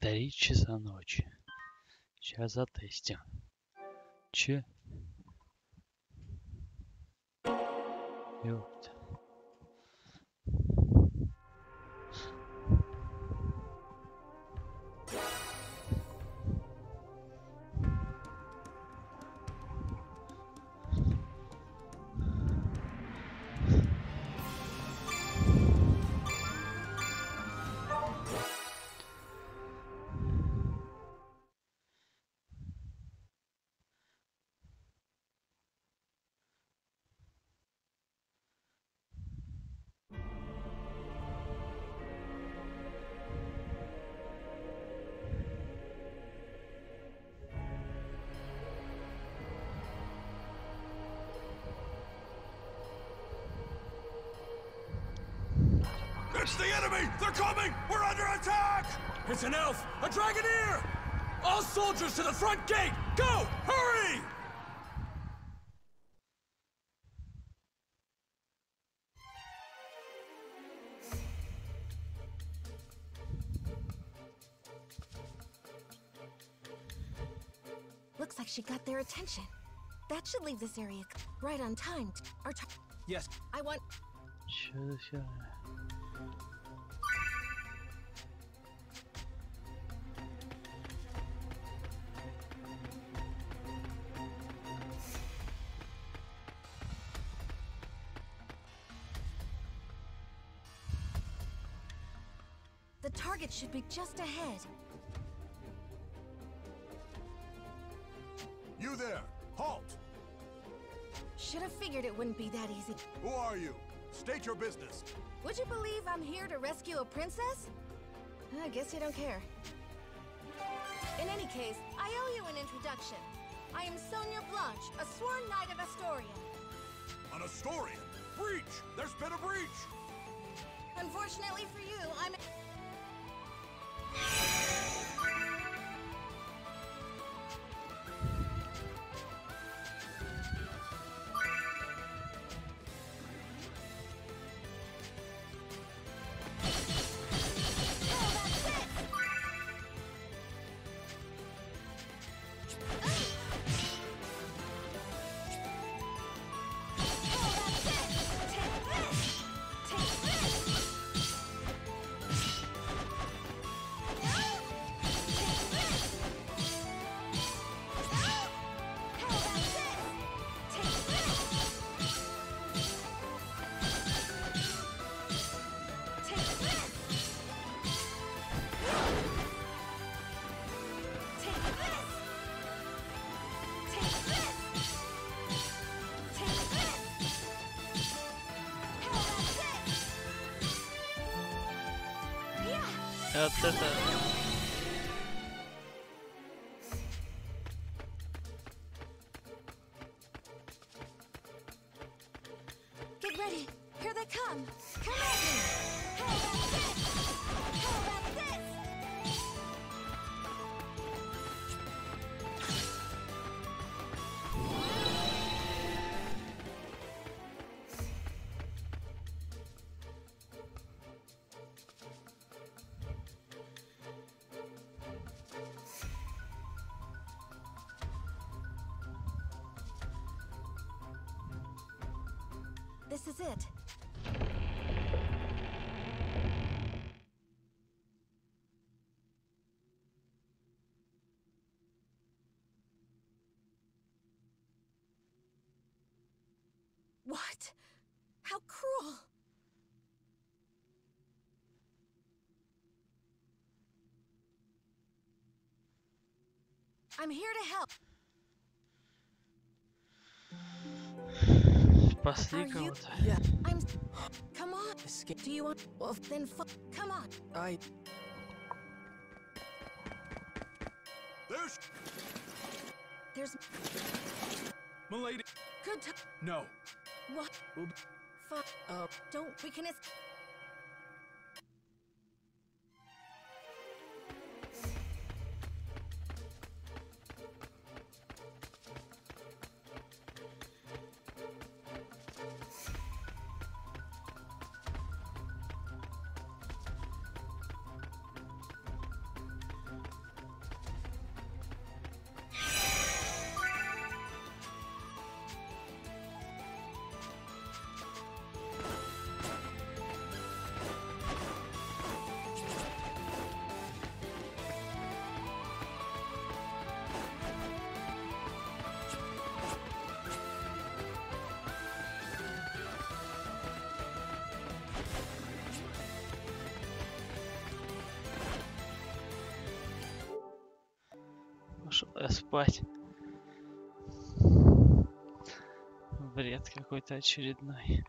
Три часа ночи. Сейчас затестим. Че? Ёпта. It's the enemy! They're coming! We're under attack! It's an elf! A dragoneer! All soldiers to the front gate! Go! Hurry! Looks like she got their attention. That should leave this area right on time. Our yes. I want. Sure, sure. The target should be just ahead. You there! Halt! Should have figured it wouldn't be that easy. Who are you? State your business. Would you believe I'm here to rescue a princess? I guess you don't care. In any case, I owe you an introduction. I am Sonia Blanche, a sworn knight of Astoria. An Astorian! Breach! There's been a breach! Unfortunately for you, I'm. Yaptırdı. Get ready. Here they come. Come at me. How about this? How about this? This is it. What? How cruel! I'm here to help. Are you? Yeah, I'm. Come on. Escape. Do you want? Well, then fuck. Come on. I. There's. There's. Milady. Good. No. What? Fuck. Uh, don't. We can. Escape. Пошел я спать. Бред какой-то очередной.